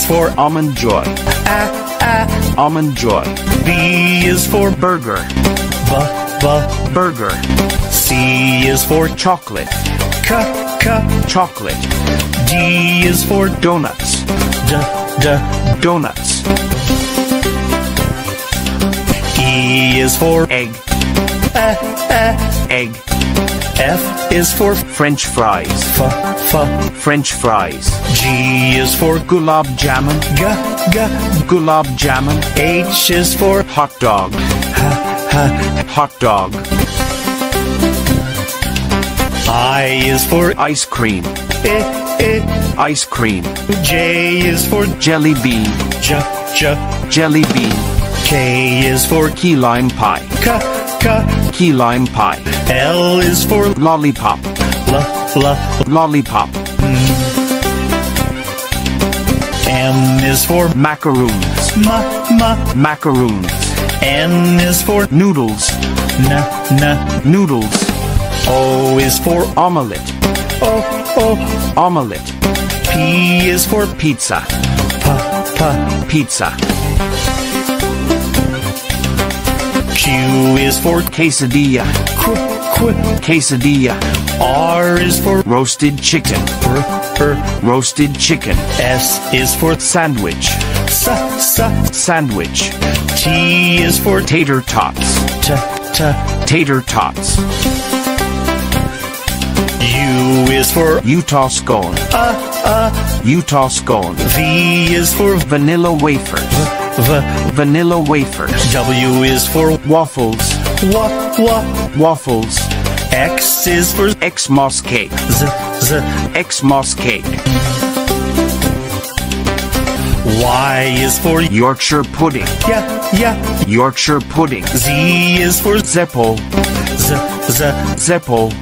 is for almond joy, a, a. almond joy. B is for Burger, b, b. burger. C is for Chocolate, c, c. chocolate. D is for Donuts, d, d. donuts. E is for Egg, uh, egg. F is for French fries, f, f. French fries. G is for Gulab jamun, g, g. gulab jamun. H is for Hot dog, h. hot dog. I is for Ice cream, I, I. ice cream. J is for Jelly bean, j, j. jelly bean. K is for Key lime pie, k, k. key lime pie. L is for Lollipop, l, l. lollipop. M is for Macaroons, ma, ma. macaroons. N is for Noodles, n, n. noodles. O is for Omelette, o, o. omelette. P is for Pizza, p, p. pizza. Q is for Quesadilla, qu, qu. quesadilla. R is for Roasted chicken, r, r. roasted chicken. S is for Sandwich, s, s. sandwich. T is for Tater tots, t. t tater tots. U is for Utah scone, uh, uh. Utah scone. V is for Vanilla wafer, V vanilla wafers. W is for waffles. W, w, waffles. X is for Xmas cake. Z z Xmas cake. Y is for Yorkshire pudding. Yeah, yeah. Yorkshire pudding. Z is for Zeppel. Z z Zeppel.